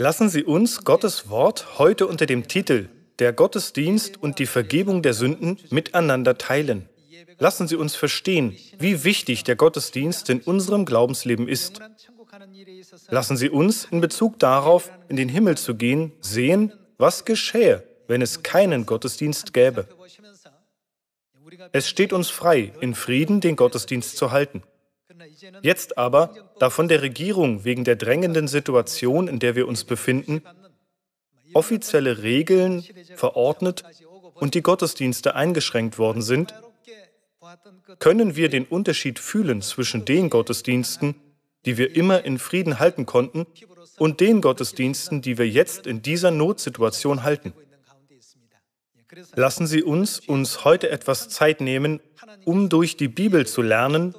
Lassen Sie uns Gottes Wort heute unter dem Titel Der Gottesdienst und die Vergebung der Sünden miteinander teilen. Lassen Sie uns verstehen, wie wichtig der Gottesdienst in unserem Glaubensleben ist. Lassen Sie uns in Bezug darauf, in den Himmel zu gehen, sehen, was geschähe, wenn es keinen Gottesdienst gäbe. Es steht uns frei, in Frieden den Gottesdienst zu halten. Jetzt aber, da von der Regierung wegen der drängenden Situation, in der wir uns befinden, offizielle Regeln verordnet und die Gottesdienste eingeschränkt worden sind, können wir den Unterschied fühlen zwischen den Gottesdiensten, die wir immer in Frieden halten konnten, und den Gottesdiensten, die wir jetzt in dieser Notsituation halten. Lassen Sie uns uns heute etwas Zeit nehmen, um durch die Bibel zu lernen,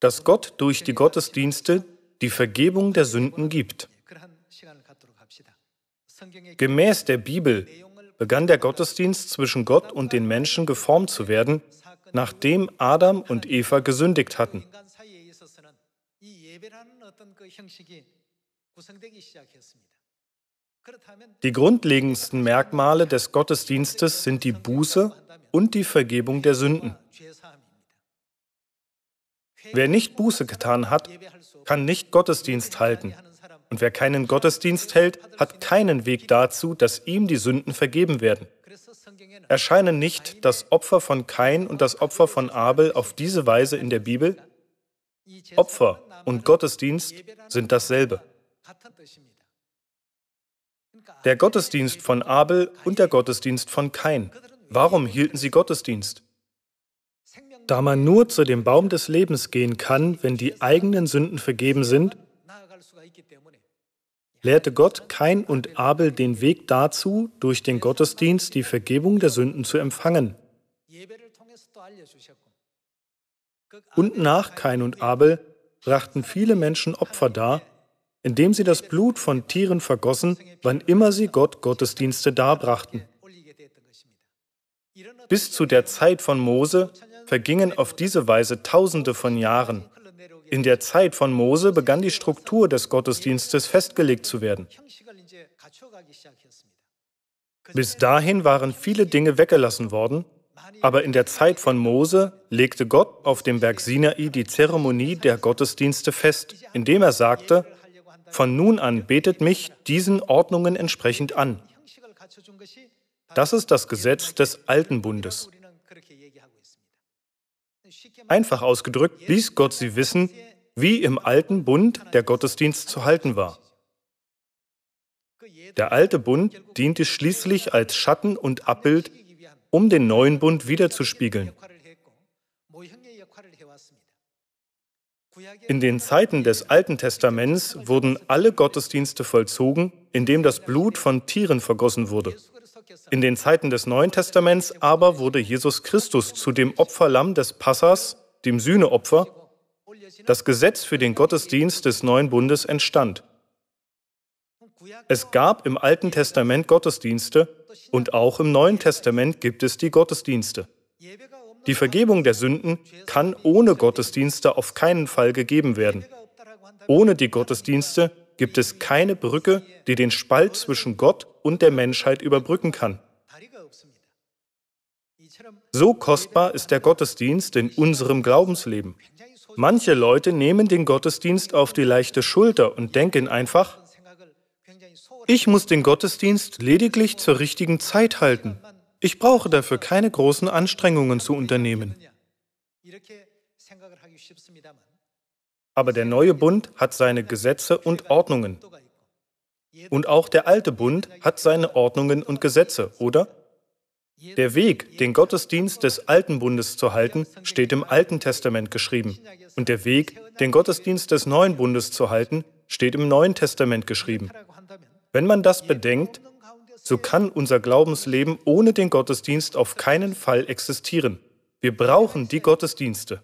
dass Gott durch die Gottesdienste die Vergebung der Sünden gibt. Gemäß der Bibel begann der Gottesdienst zwischen Gott und den Menschen geformt zu werden, nachdem Adam und Eva gesündigt hatten. Die grundlegendsten Merkmale des Gottesdienstes sind die Buße und die Vergebung der Sünden. Wer nicht Buße getan hat, kann nicht Gottesdienst halten. Und wer keinen Gottesdienst hält, hat keinen Weg dazu, dass ihm die Sünden vergeben werden. Erscheinen nicht das Opfer von Kain und das Opfer von Abel auf diese Weise in der Bibel? Opfer und Gottesdienst sind dasselbe. Der Gottesdienst von Abel und der Gottesdienst von Kain. Warum hielten sie Gottesdienst? Da man nur zu dem Baum des Lebens gehen kann, wenn die eigenen Sünden vergeben sind, lehrte Gott Kain und Abel den Weg dazu, durch den Gottesdienst die Vergebung der Sünden zu empfangen. Und nach Kain und Abel brachten viele Menschen Opfer dar, indem sie das Blut von Tieren vergossen, wann immer sie Gott Gottesdienste darbrachten. Bis zu der Zeit von Mose vergingen auf diese Weise Tausende von Jahren. In der Zeit von Mose begann die Struktur des Gottesdienstes festgelegt zu werden. Bis dahin waren viele Dinge weggelassen worden, aber in der Zeit von Mose legte Gott auf dem Berg Sinai die Zeremonie der Gottesdienste fest, indem er sagte, von nun an betet mich diesen Ordnungen entsprechend an. Das ist das Gesetz des alten Bundes. Einfach ausgedrückt ließ Gott sie wissen, wie im alten Bund der Gottesdienst zu halten war. Der alte Bund diente schließlich als Schatten und Abbild, um den neuen Bund wiederzuspiegeln. In den Zeiten des Alten Testaments wurden alle Gottesdienste vollzogen, indem das Blut von Tieren vergossen wurde. In den Zeiten des Neuen Testaments aber wurde Jesus Christus zu dem Opferlamm des Passas, dem Sühneopfer, das Gesetz für den Gottesdienst des neuen Bundes entstand. Es gab im Alten Testament Gottesdienste und auch im Neuen Testament gibt es die Gottesdienste. Die Vergebung der Sünden kann ohne Gottesdienste auf keinen Fall gegeben werden. Ohne die Gottesdienste gibt es keine Brücke, die den Spalt zwischen Gott und der Menschheit überbrücken kann. So kostbar ist der Gottesdienst in unserem Glaubensleben. Manche Leute nehmen den Gottesdienst auf die leichte Schulter und denken einfach, ich muss den Gottesdienst lediglich zur richtigen Zeit halten. Ich brauche dafür keine großen Anstrengungen zu unternehmen. Aber der neue Bund hat seine Gesetze und Ordnungen. Und auch der alte Bund hat seine Ordnungen und Gesetze, oder? Der Weg, den Gottesdienst des alten Bundes zu halten, steht im Alten Testament geschrieben. Und der Weg, den Gottesdienst des neuen Bundes zu halten, steht im Neuen Testament geschrieben. Wenn man das bedenkt, so kann unser Glaubensleben ohne den Gottesdienst auf keinen Fall existieren. Wir brauchen die Gottesdienste.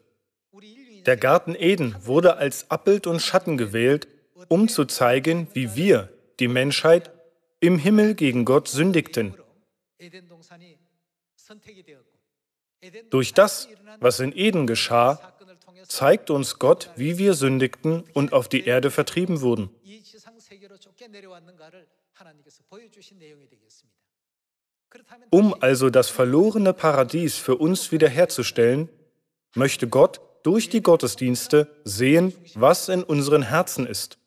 Der Garten Eden wurde als Abbild und Schatten gewählt, um zu zeigen, wie wir, die Menschheit, im Himmel gegen Gott sündigten durch das, was in Eden geschah, zeigt uns Gott, wie wir sündigten und auf die Erde vertrieben wurden. Um also das verlorene Paradies für uns wiederherzustellen, möchte Gott durch die Gottesdienste sehen, was in unseren Herzen ist.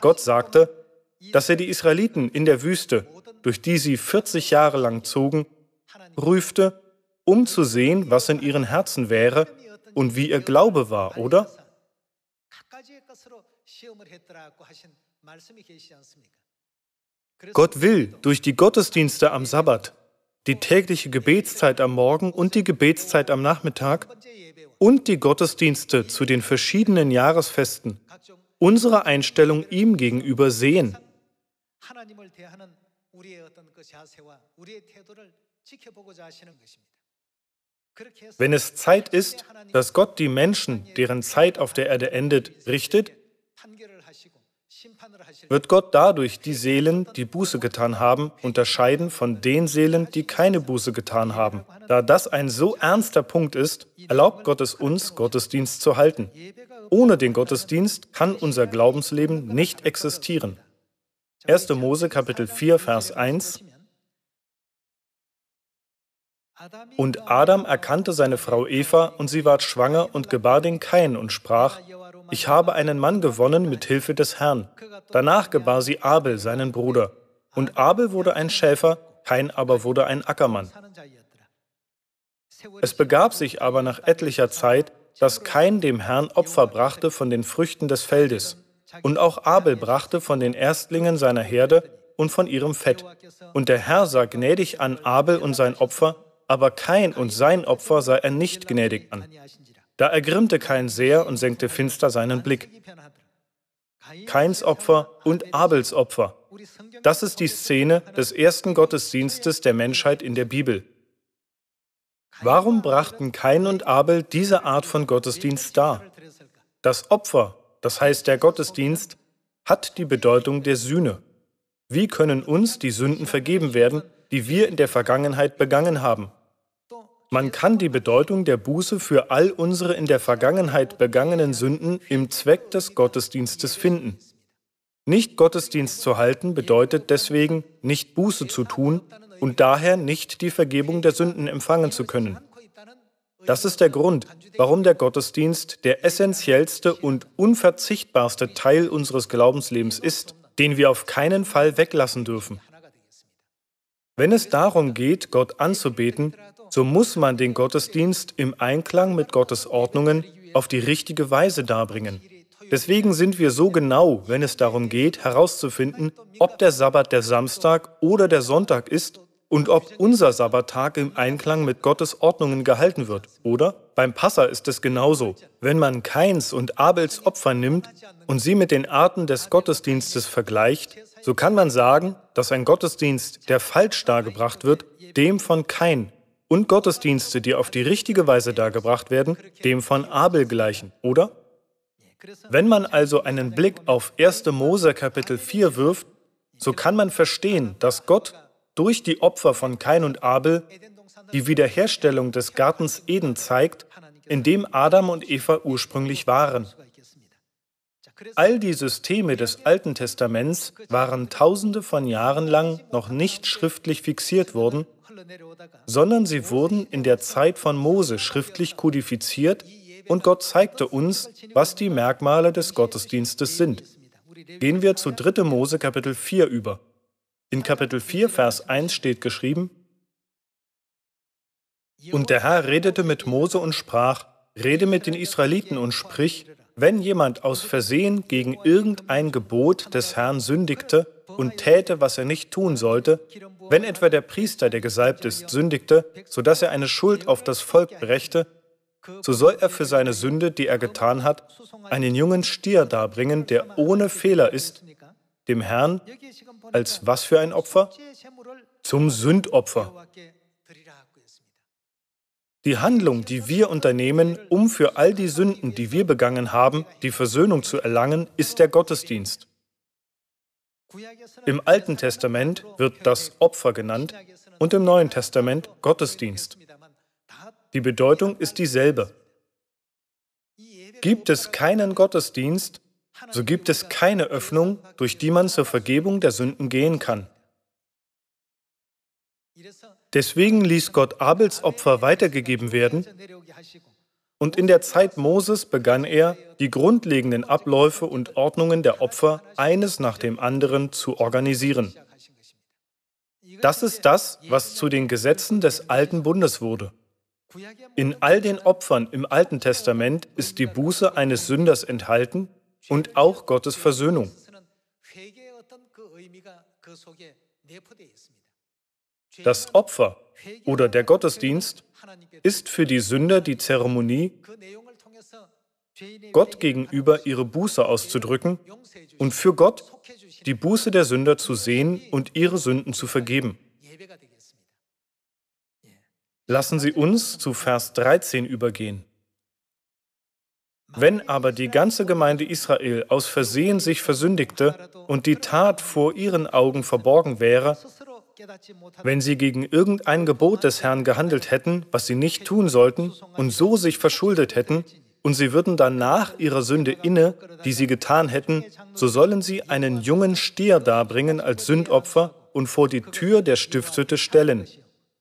Gott sagte, dass er die Israeliten in der Wüste, durch die sie 40 Jahre lang zogen, prüfte, um zu sehen, was in ihren Herzen wäre und wie ihr Glaube war, oder? Gott will durch die Gottesdienste am Sabbat, die tägliche Gebetszeit am Morgen und die Gebetszeit am Nachmittag und die Gottesdienste zu den verschiedenen Jahresfesten unsere Einstellung ihm gegenüber sehen. Wenn es Zeit ist, dass Gott die Menschen, deren Zeit auf der Erde endet, richtet, wird Gott dadurch die Seelen, die Buße getan haben, unterscheiden von den Seelen, die keine Buße getan haben. Da das ein so ernster Punkt ist, erlaubt Gott es uns, Gottesdienst zu halten. Ohne den Gottesdienst kann unser Glaubensleben nicht existieren. 1. Mose Kapitel 4, Vers 1 Und Adam erkannte seine Frau Eva, und sie ward schwanger und gebar den Kain und sprach, ich habe einen Mann gewonnen mit Hilfe des Herrn. Danach gebar sie Abel, seinen Bruder. Und Abel wurde ein Schäfer, Kain aber wurde ein Ackermann. Es begab sich aber nach etlicher Zeit, dass Kain dem Herrn Opfer brachte von den Früchten des Feldes. Und auch Abel brachte von den Erstlingen seiner Herde und von ihrem Fett. Und der Herr sah gnädig an Abel und sein Opfer, aber Kain und sein Opfer sah er nicht gnädig an. Da ergrimmte Kain sehr und senkte finster seinen Blick. Kains Opfer und Abels Opfer. Das ist die Szene des ersten Gottesdienstes der Menschheit in der Bibel. Warum brachten Kain und Abel diese Art von Gottesdienst dar? Das Opfer, das heißt der Gottesdienst, hat die Bedeutung der Sühne. Wie können uns die Sünden vergeben werden, die wir in der Vergangenheit begangen haben? Man kann die Bedeutung der Buße für all unsere in der Vergangenheit begangenen Sünden im Zweck des Gottesdienstes finden. Nicht Gottesdienst zu halten bedeutet deswegen, nicht Buße zu tun und daher nicht die Vergebung der Sünden empfangen zu können. Das ist der Grund, warum der Gottesdienst der essentiellste und unverzichtbarste Teil unseres Glaubenslebens ist, den wir auf keinen Fall weglassen dürfen. Wenn es darum geht, Gott anzubeten, so muss man den Gottesdienst im Einklang mit Gottes Ordnungen auf die richtige Weise darbringen. Deswegen sind wir so genau, wenn es darum geht, herauszufinden, ob der Sabbat der Samstag oder der Sonntag ist und ob unser Sabbattag im Einklang mit Gottes Ordnungen gehalten wird, oder? Beim Passa ist es genauso. Wenn man Kains und Abels Opfer nimmt und sie mit den Arten des Gottesdienstes vergleicht, so kann man sagen, dass ein Gottesdienst, der falsch dargebracht wird, dem von Kain und Gottesdienste, die auf die richtige Weise dargebracht werden, dem von Abel gleichen, oder? Wenn man also einen Blick auf 1. Mose Kapitel 4 wirft, so kann man verstehen, dass Gott durch die Opfer von Kain und Abel die Wiederherstellung des Gartens Eden zeigt, in dem Adam und Eva ursprünglich waren. All die Systeme des Alten Testaments waren tausende von Jahren lang noch nicht schriftlich fixiert worden sondern sie wurden in der Zeit von Mose schriftlich kodifiziert und Gott zeigte uns, was die Merkmale des Gottesdienstes sind. Gehen wir zu 3. Mose Kapitel 4 über. In Kapitel 4, Vers 1 steht geschrieben, Und der Herr redete mit Mose und sprach, Rede mit den Israeliten und sprich, wenn jemand aus Versehen gegen irgendein Gebot des Herrn sündigte und täte, was er nicht tun sollte, wenn etwa der Priester, der gesalbt ist, sündigte, sodass er eine Schuld auf das Volk brächte, so soll er für seine Sünde, die er getan hat, einen jungen Stier darbringen, der ohne Fehler ist, dem Herrn als was für ein Opfer? Zum Sündopfer. Die Handlung, die wir unternehmen, um für all die Sünden, die wir begangen haben, die Versöhnung zu erlangen, ist der Gottesdienst. Im Alten Testament wird das Opfer genannt und im Neuen Testament Gottesdienst. Die Bedeutung ist dieselbe. Gibt es keinen Gottesdienst, so gibt es keine Öffnung, durch die man zur Vergebung der Sünden gehen kann. Deswegen ließ Gott Abels Opfer weitergegeben werden und in der Zeit Moses begann er, die grundlegenden Abläufe und Ordnungen der Opfer eines nach dem anderen zu organisieren. Das ist das, was zu den Gesetzen des alten Bundes wurde. In all den Opfern im Alten Testament ist die Buße eines Sünders enthalten und auch Gottes Versöhnung. Das Opfer oder der Gottesdienst ist für die Sünder die Zeremonie, Gott gegenüber ihre Buße auszudrücken und für Gott die Buße der Sünder zu sehen und ihre Sünden zu vergeben. Lassen Sie uns zu Vers 13 übergehen. Wenn aber die ganze Gemeinde Israel aus Versehen sich versündigte und die Tat vor ihren Augen verborgen wäre, wenn sie gegen irgendein Gebot des Herrn gehandelt hätten, was sie nicht tun sollten, und so sich verschuldet hätten, und sie würden dann nach ihrer Sünde inne, die sie getan hätten, so sollen sie einen jungen Stier darbringen als Sündopfer und vor die Tür der Stiftshütte stellen.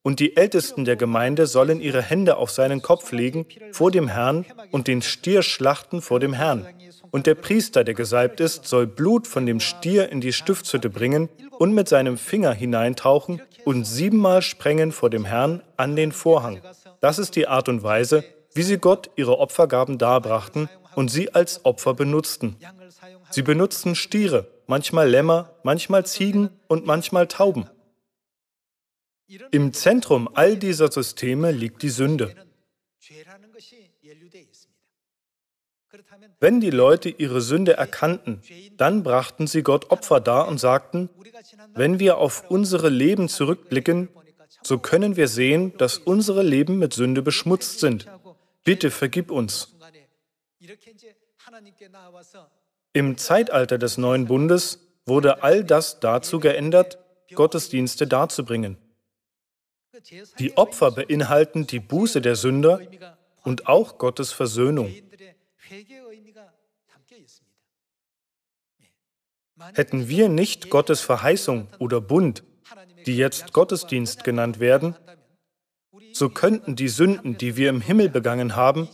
Und die Ältesten der Gemeinde sollen ihre Hände auf seinen Kopf legen vor dem Herrn und den Stier schlachten vor dem Herrn. Und der Priester, der gesalbt ist, soll Blut von dem Stier in die Stiftshütte bringen und mit seinem Finger hineintauchen und siebenmal sprengen vor dem Herrn an den Vorhang. Das ist die Art und Weise, wie sie Gott ihre Opfergaben darbrachten und sie als Opfer benutzten. Sie benutzten Stiere, manchmal Lämmer, manchmal Ziegen und manchmal Tauben. Im Zentrum all dieser Systeme liegt die Sünde. Wenn die Leute ihre Sünde erkannten, dann brachten sie Gott Opfer dar und sagten, wenn wir auf unsere Leben zurückblicken, so können wir sehen, dass unsere Leben mit Sünde beschmutzt sind. Bitte vergib uns. Im Zeitalter des neuen Bundes wurde all das dazu geändert, Gottesdienste darzubringen. Die Opfer beinhalten die Buße der Sünder und auch Gottes Versöhnung. Hätten wir nicht Gottes Verheißung oder Bund, die jetzt Gottesdienst genannt werden, so könnten die Sünden, die wir im Himmel begangen haben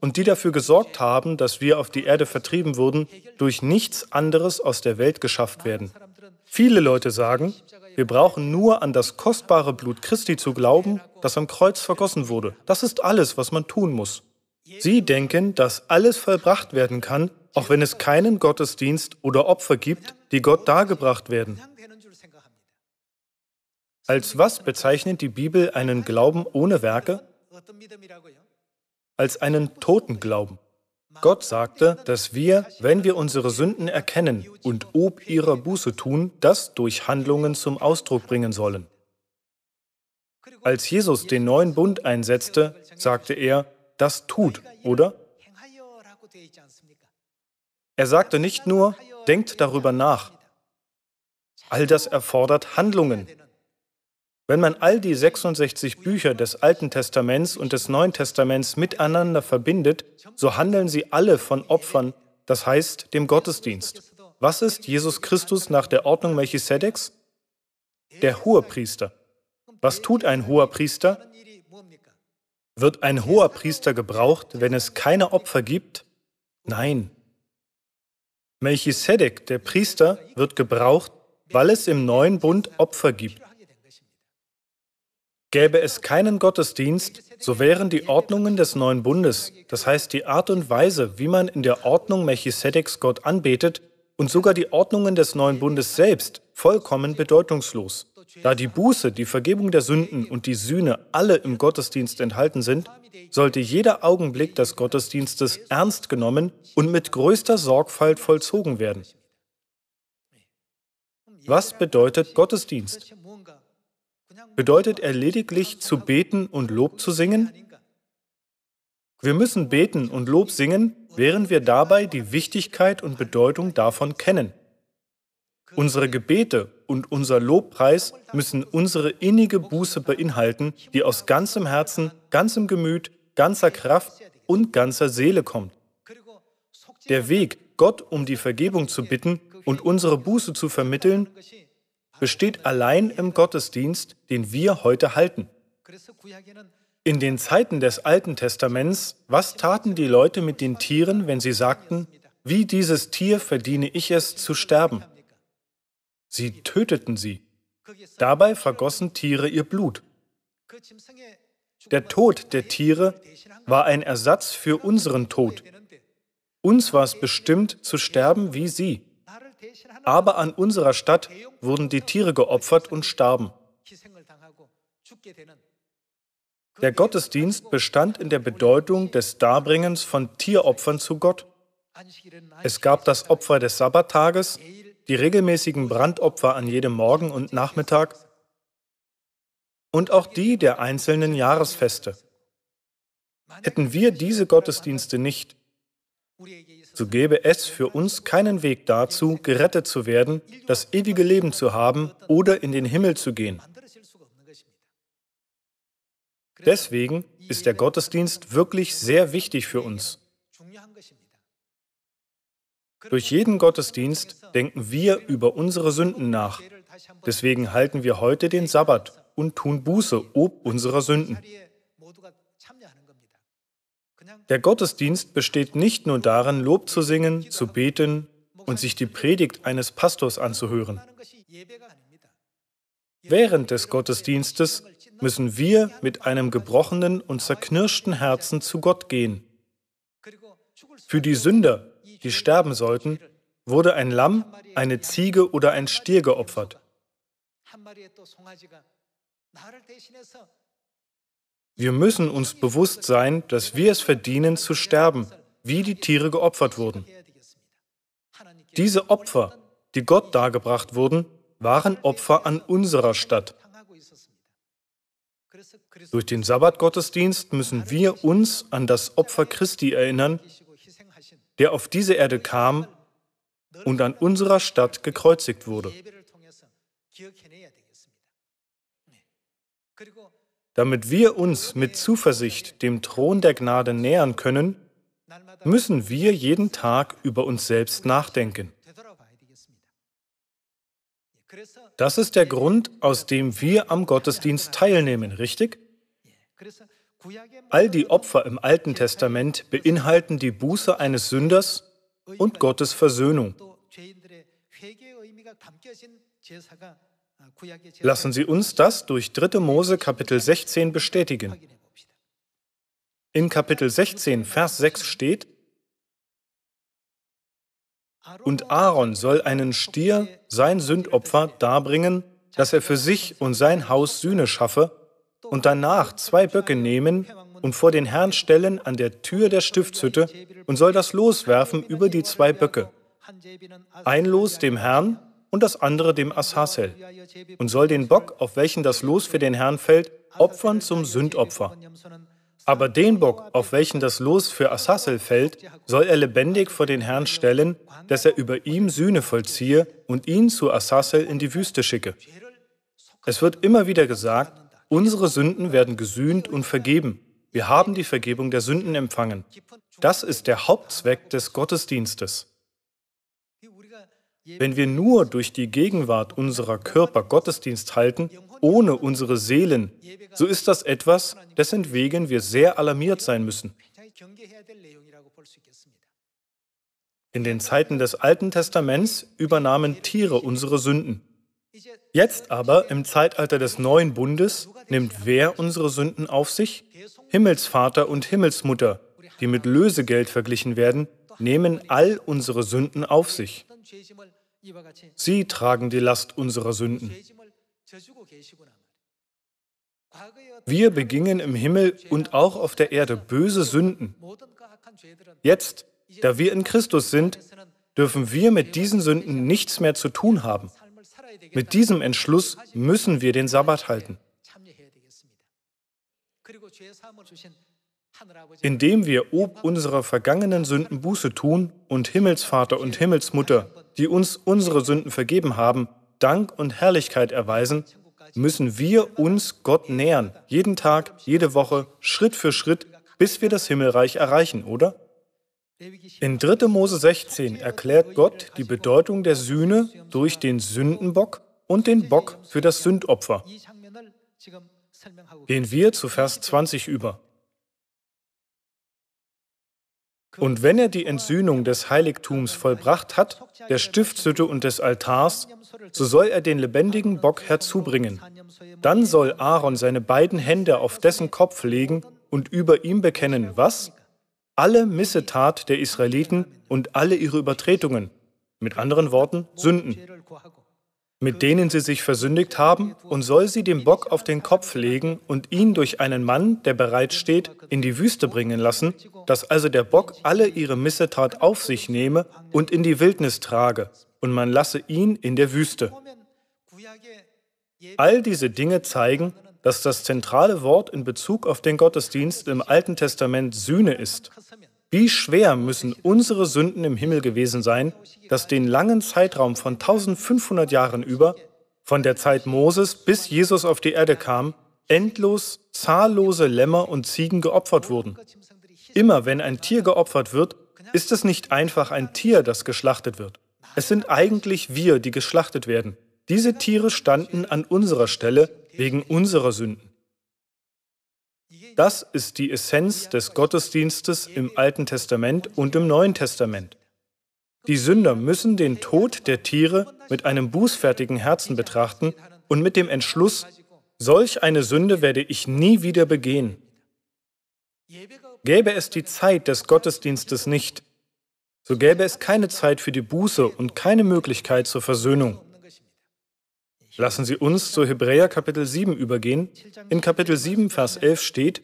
und die dafür gesorgt haben, dass wir auf die Erde vertrieben wurden, durch nichts anderes aus der Welt geschafft werden. Viele Leute sagen, wir brauchen nur an das kostbare Blut Christi zu glauben, das am Kreuz vergossen wurde. Das ist alles, was man tun muss. Sie denken, dass alles vollbracht werden kann, auch wenn es keinen Gottesdienst oder Opfer gibt, die Gott dargebracht werden. Als was bezeichnet die Bibel einen Glauben ohne Werke? Als einen toten Glauben. Gott sagte, dass wir, wenn wir unsere Sünden erkennen und ob ihrer Buße tun, das durch Handlungen zum Ausdruck bringen sollen. Als Jesus den neuen Bund einsetzte, sagte er, das tut, oder? Er sagte nicht nur, denkt darüber nach. All das erfordert Handlungen. Wenn man all die 66 Bücher des Alten Testaments und des Neuen Testaments miteinander verbindet, so handeln sie alle von Opfern, das heißt dem Gottesdienst. Was ist Jesus Christus nach der Ordnung Melchisedeks? Der Hohepriester. Was tut ein Hohepriester? Wird ein Hohepriester gebraucht, wenn es keine Opfer gibt? Nein. Melchisedek, der Priester, wird gebraucht, weil es im neuen Bund Opfer gibt. Gäbe es keinen Gottesdienst, so wären die Ordnungen des neuen Bundes, das heißt die Art und Weise, wie man in der Ordnung Melchisedeks Gott anbetet, und sogar die Ordnungen des neuen Bundes selbst vollkommen bedeutungslos. Da die Buße, die Vergebung der Sünden und die Sühne alle im Gottesdienst enthalten sind, sollte jeder Augenblick des Gottesdienstes ernst genommen und mit größter Sorgfalt vollzogen werden. Was bedeutet Gottesdienst? Bedeutet er lediglich zu beten und Lob zu singen? Wir müssen beten und Lob singen, während wir dabei die Wichtigkeit und Bedeutung davon kennen. Unsere Gebete und unser Lobpreis müssen unsere innige Buße beinhalten, die aus ganzem Herzen, ganzem Gemüt, ganzer Kraft und ganzer Seele kommt. Der Weg, Gott um die Vergebung zu bitten und unsere Buße zu vermitteln, besteht allein im Gottesdienst, den wir heute halten. In den Zeiten des Alten Testaments, was taten die Leute mit den Tieren, wenn sie sagten, wie dieses Tier verdiene ich es zu sterben? Sie töteten sie. Dabei vergossen Tiere ihr Blut. Der Tod der Tiere war ein Ersatz für unseren Tod. Uns war es bestimmt, zu sterben wie sie. Aber an unserer Stadt wurden die Tiere geopfert und starben. Der Gottesdienst bestand in der Bedeutung des Darbringens von Tieropfern zu Gott. Es gab das Opfer des Sabbattages, die regelmäßigen Brandopfer an jedem Morgen und Nachmittag und auch die der einzelnen Jahresfeste. Hätten wir diese Gottesdienste nicht, so gäbe es für uns keinen Weg dazu, gerettet zu werden, das ewige Leben zu haben oder in den Himmel zu gehen. Deswegen ist der Gottesdienst wirklich sehr wichtig für uns. Durch jeden Gottesdienst denken wir über unsere Sünden nach. Deswegen halten wir heute den Sabbat und tun Buße ob unserer Sünden. Der Gottesdienst besteht nicht nur darin, Lob zu singen, zu beten und sich die Predigt eines Pastors anzuhören. Während des Gottesdienstes müssen wir mit einem gebrochenen und zerknirschten Herzen zu Gott gehen. Für die Sünder, die sterben sollten, wurde ein Lamm, eine Ziege oder ein Stier geopfert. Wir müssen uns bewusst sein, dass wir es verdienen zu sterben, wie die Tiere geopfert wurden. Diese Opfer, die Gott dargebracht wurden, waren Opfer an unserer Stadt. Durch den Sabbatgottesdienst müssen wir uns an das Opfer Christi erinnern, der auf diese Erde kam und an unserer Stadt gekreuzigt wurde. Damit wir uns mit Zuversicht dem Thron der Gnade nähern können, müssen wir jeden Tag über uns selbst nachdenken. Das ist der Grund, aus dem wir am Gottesdienst teilnehmen, richtig? All die Opfer im Alten Testament beinhalten die Buße eines Sünders und Gottes Versöhnung. Lassen Sie uns das durch 3. Mose Kapitel 16 bestätigen. In Kapitel 16, Vers 6 steht, und Aaron soll einen Stier, sein Sündopfer, darbringen, dass er für sich und sein Haus Sühne schaffe, und danach zwei Böcke nehmen und vor den Herrn stellen an der Tür der Stiftshütte und soll das Los werfen über die zwei Böcke. Ein Los dem Herrn und das andere dem Asasel und soll den Bock, auf welchen das Los für den Herrn fällt, opfern zum Sündopfer. Aber den Bock, auf welchen das Los für Asasel fällt, soll er lebendig vor den Herrn stellen, dass er über ihm Sühne vollziehe und ihn zu Asasel in die Wüste schicke. Es wird immer wieder gesagt, unsere Sünden werden gesühnt und vergeben. Wir haben die Vergebung der Sünden empfangen. Das ist der Hauptzweck des Gottesdienstes. Wenn wir nur durch die Gegenwart unserer Körper Gottesdienst halten, ohne unsere Seelen, so ist das etwas, dessen wegen wir sehr alarmiert sein müssen. In den Zeiten des Alten Testaments übernahmen Tiere unsere Sünden. Jetzt aber, im Zeitalter des neuen Bundes, nimmt wer unsere Sünden auf sich? Himmelsvater und Himmelsmutter, die mit Lösegeld verglichen werden, nehmen all unsere Sünden auf sich. Sie tragen die Last unserer Sünden. Wir begingen im Himmel und auch auf der Erde böse Sünden. Jetzt, da wir in Christus sind, dürfen wir mit diesen Sünden nichts mehr zu tun haben. Mit diesem Entschluss müssen wir den Sabbat halten. Indem wir ob unserer vergangenen Sünden Buße tun und Himmelsvater und Himmelsmutter, die uns unsere Sünden vergeben haben, Dank und Herrlichkeit erweisen, müssen wir uns Gott nähern, jeden Tag, jede Woche, Schritt für Schritt, bis wir das Himmelreich erreichen, oder? In 3. Mose 16 erklärt Gott die Bedeutung der Sühne durch den Sündenbock und den Bock für das Sündopfer. Gehen wir zu Vers 20 über. Und wenn er die Entsühnung des Heiligtums vollbracht hat, der Stiftshütte und des Altars, so soll er den lebendigen Bock herzubringen. Dann soll Aaron seine beiden Hände auf dessen Kopf legen und über ihm bekennen, was? Alle Missetat der Israeliten und alle ihre Übertretungen, mit anderen Worten Sünden, mit denen sie sich versündigt haben, und soll sie dem Bock auf den Kopf legen und ihn durch einen Mann, der bereit steht, in die Wüste bringen lassen, dass also der Bock alle ihre Missetat auf sich nehme und in die Wildnis trage, und man lasse ihn in der Wüste. All diese Dinge zeigen, dass das zentrale Wort in Bezug auf den Gottesdienst im Alten Testament Sühne ist. Wie schwer müssen unsere Sünden im Himmel gewesen sein, dass den langen Zeitraum von 1500 Jahren über, von der Zeit Moses bis Jesus auf die Erde kam, endlos zahllose Lämmer und Ziegen geopfert wurden. Immer wenn ein Tier geopfert wird, ist es nicht einfach ein Tier, das geschlachtet wird. Es sind eigentlich wir, die geschlachtet werden. Diese Tiere standen an unserer Stelle wegen unserer Sünden. Das ist die Essenz des Gottesdienstes im Alten Testament und im Neuen Testament. Die Sünder müssen den Tod der Tiere mit einem bußfertigen Herzen betrachten und mit dem Entschluss, solch eine Sünde werde ich nie wieder begehen. Gäbe es die Zeit des Gottesdienstes nicht, so gäbe es keine Zeit für die Buße und keine Möglichkeit zur Versöhnung. Lassen Sie uns zu Hebräer Kapitel 7 übergehen. In Kapitel 7, Vers 11 steht,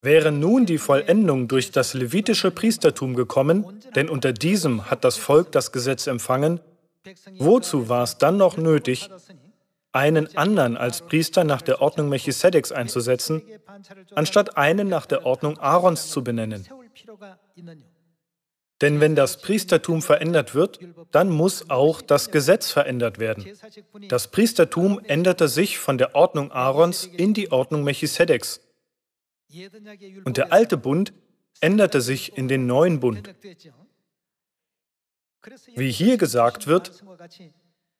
Wäre nun die Vollendung durch das levitische Priestertum gekommen, denn unter diesem hat das Volk das Gesetz empfangen, wozu war es dann noch nötig, einen anderen als Priester nach der Ordnung Melchisedeks einzusetzen, anstatt einen nach der Ordnung Aarons zu benennen? Denn wenn das Priestertum verändert wird, dann muss auch das Gesetz verändert werden. Das Priestertum änderte sich von der Ordnung Aarons in die Ordnung Melchisedeks. Und der alte Bund änderte sich in den neuen Bund. Wie hier gesagt wird,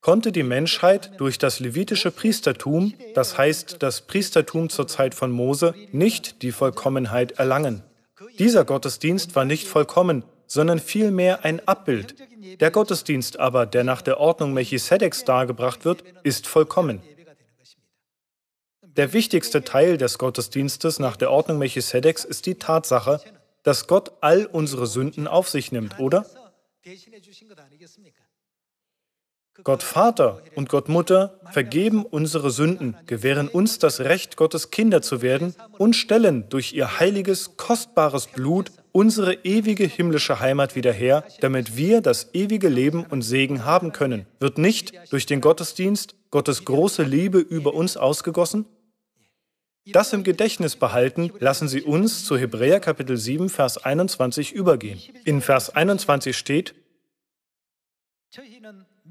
konnte die Menschheit durch das levitische Priestertum, das heißt das Priestertum zur Zeit von Mose, nicht die Vollkommenheit erlangen. Dieser Gottesdienst war nicht vollkommen, sondern vielmehr ein Abbild. Der Gottesdienst aber, der nach der Ordnung Melchisedeks dargebracht wird, ist vollkommen. Der wichtigste Teil des Gottesdienstes nach der Ordnung Melchisedeks ist die Tatsache, dass Gott all unsere Sünden auf sich nimmt, oder? Gott Vater und Gott Mutter vergeben unsere Sünden, gewähren uns das Recht, Gottes Kinder zu werden und stellen durch ihr heiliges, kostbares Blut unsere ewige himmlische Heimat wieder her, damit wir das ewige Leben und Segen haben können. Wird nicht durch den Gottesdienst Gottes große Liebe über uns ausgegossen? Das im Gedächtnis behalten, lassen Sie uns zu Hebräer Kapitel 7, Vers 21 übergehen. In Vers 21 steht,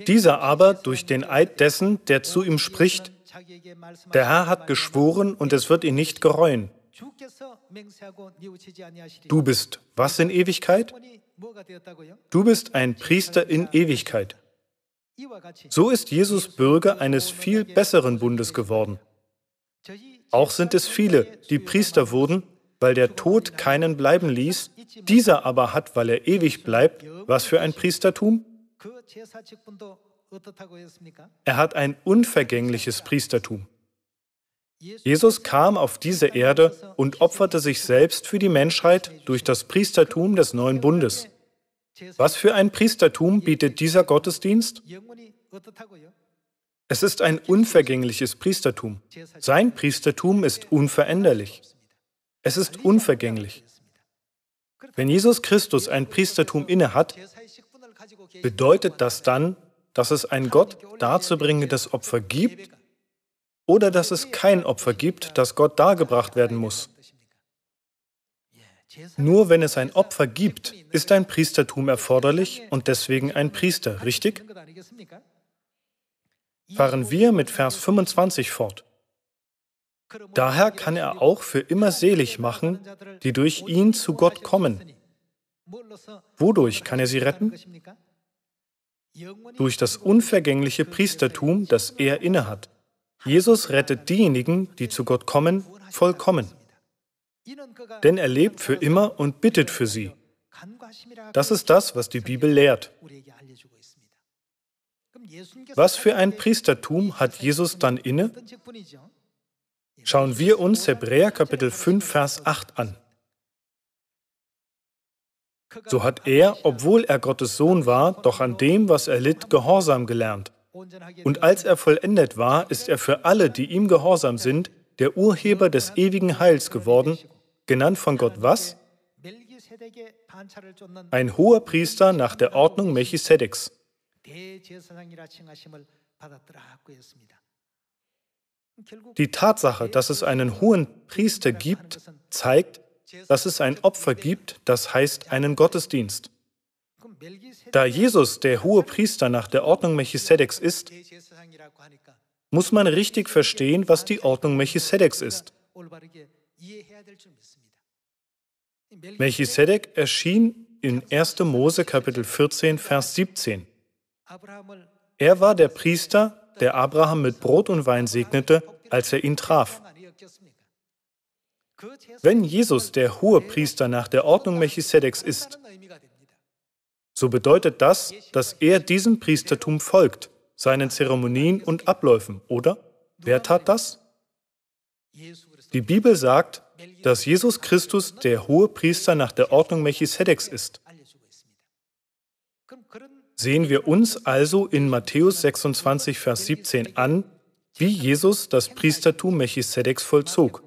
dieser aber durch den Eid dessen, der zu ihm spricht, der Herr hat geschworen und es wird ihn nicht gereuen. Du bist was in Ewigkeit? Du bist ein Priester in Ewigkeit. So ist Jesus Bürger eines viel besseren Bundes geworden. Auch sind es viele, die Priester wurden, weil der Tod keinen bleiben ließ, dieser aber hat, weil er ewig bleibt, was für ein Priestertum? Er hat ein unvergängliches Priestertum. Jesus kam auf diese Erde und opferte sich selbst für die Menschheit durch das Priestertum des neuen Bundes. Was für ein Priestertum bietet dieser Gottesdienst? Es ist ein unvergängliches Priestertum. Sein Priestertum ist unveränderlich. Es ist unvergänglich. Wenn Jesus Christus ein Priestertum innehat, bedeutet das dann, dass es ein Gott darzubringendes Opfer gibt oder dass es kein Opfer gibt, das Gott dargebracht werden muss. Nur wenn es ein Opfer gibt, ist ein Priestertum erforderlich und deswegen ein Priester, richtig? Fahren wir mit Vers 25 fort. Daher kann er auch für immer selig machen, die durch ihn zu Gott kommen, Wodurch kann er sie retten? Durch das unvergängliche Priestertum, das er innehat. Jesus rettet diejenigen, die zu Gott kommen, vollkommen. Denn er lebt für immer und bittet für sie. Das ist das, was die Bibel lehrt. Was für ein Priestertum hat Jesus dann inne? Schauen wir uns Hebräer Kapitel 5, Vers 8 an. So hat er, obwohl er Gottes Sohn war, doch an dem, was er litt, Gehorsam gelernt. Und als er vollendet war, ist er für alle, die ihm gehorsam sind, der Urheber des ewigen Heils geworden, genannt von Gott was? Ein hoher Priester nach der Ordnung Melchisedeks. Die Tatsache, dass es einen hohen Priester gibt, zeigt, dass es ein Opfer gibt, das heißt einen Gottesdienst. Da Jesus der hohe Priester nach der Ordnung Melchisedeks ist, muss man richtig verstehen, was die Ordnung Melchisedeks ist. Melchisedek erschien in 1. Mose Kapitel 14, Vers 17. Er war der Priester, der Abraham mit Brot und Wein segnete, als er ihn traf. Wenn Jesus der hohe Priester nach der Ordnung Melchisedeks ist, so bedeutet das, dass er diesem Priestertum folgt, seinen Zeremonien und Abläufen, oder? Wer tat das? Die Bibel sagt, dass Jesus Christus der hohe Priester nach der Ordnung Melchisedeks ist. Sehen wir uns also in Matthäus 26, Vers 17 an, wie Jesus das Priestertum Melchisedeks vollzog.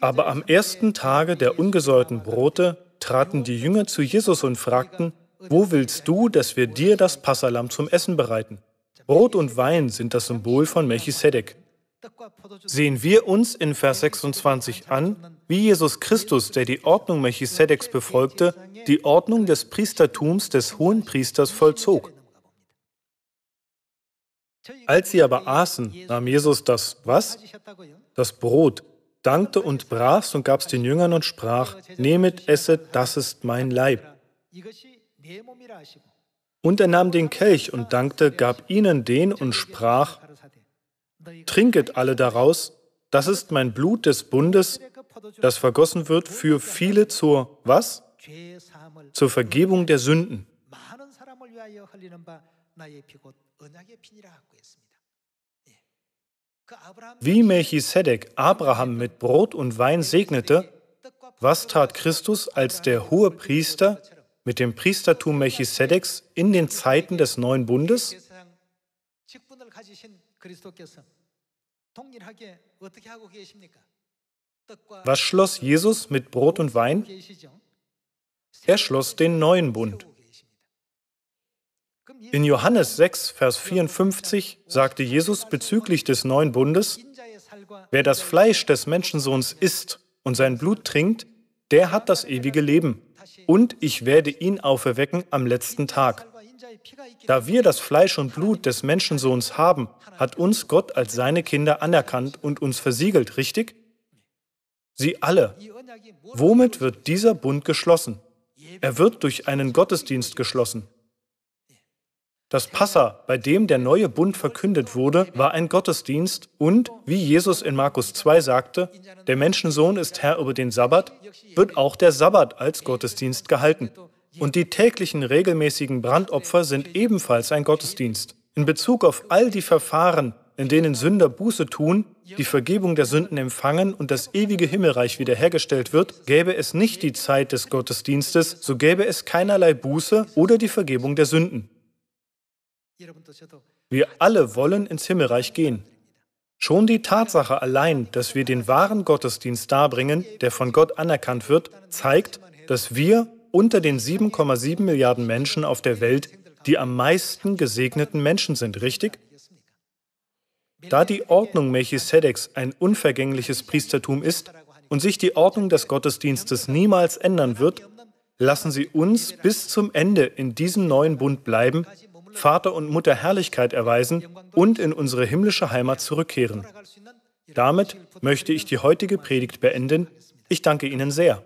Aber am ersten Tage der ungesäuerten Brote traten die Jünger zu Jesus und fragten, wo willst du, dass wir dir das Passalam zum Essen bereiten? Brot und Wein sind das Symbol von Melchisedek. Sehen wir uns in Vers 26 an, wie Jesus Christus, der die Ordnung Melchisedeks befolgte, die Ordnung des Priestertums des hohen Priesters vollzog. Als sie aber aßen, nahm Jesus das, was? Das Brot, dankte und brach's und gab's den Jüngern und sprach, nehmet, esset, das ist mein Leib. Und er nahm den Kelch und dankte, gab ihnen den und sprach, trinket alle daraus, das ist mein Blut des Bundes, das vergossen wird für viele zur, was? Zur Vergebung der Sünden. Wie Melchisedek Abraham mit Brot und Wein segnete, was tat Christus als der hohe Priester mit dem Priestertum Melchisedeks in den Zeiten des neuen Bundes? Was schloss Jesus mit Brot und Wein? Er schloss den neuen Bund. In Johannes 6, Vers 54 sagte Jesus bezüglich des neuen Bundes, wer das Fleisch des Menschensohns isst und sein Blut trinkt, der hat das ewige Leben. Und ich werde ihn auferwecken am letzten Tag. Da wir das Fleisch und Blut des Menschensohns haben, hat uns Gott als seine Kinder anerkannt und uns versiegelt, richtig? Sie alle. Womit wird dieser Bund geschlossen? Er wird durch einen Gottesdienst geschlossen. Das Passa, bei dem der neue Bund verkündet wurde, war ein Gottesdienst und, wie Jesus in Markus 2 sagte, der Menschensohn ist Herr über den Sabbat, wird auch der Sabbat als Gottesdienst gehalten. Und die täglichen regelmäßigen Brandopfer sind ebenfalls ein Gottesdienst. In Bezug auf all die Verfahren, in denen Sünder Buße tun, die Vergebung der Sünden empfangen und das ewige Himmelreich wiederhergestellt wird, gäbe es nicht die Zeit des Gottesdienstes, so gäbe es keinerlei Buße oder die Vergebung der Sünden. Wir alle wollen ins Himmelreich gehen. Schon die Tatsache allein, dass wir den wahren Gottesdienst darbringen, der von Gott anerkannt wird, zeigt, dass wir unter den 7,7 Milliarden Menschen auf der Welt die am meisten gesegneten Menschen sind, richtig? Da die Ordnung Melchisedeks ein unvergängliches Priestertum ist und sich die Ordnung des Gottesdienstes niemals ändern wird, lassen Sie uns bis zum Ende in diesem neuen Bund bleiben Vater und Mutter Herrlichkeit erweisen und in unsere himmlische Heimat zurückkehren. Damit möchte ich die heutige Predigt beenden. Ich danke Ihnen sehr.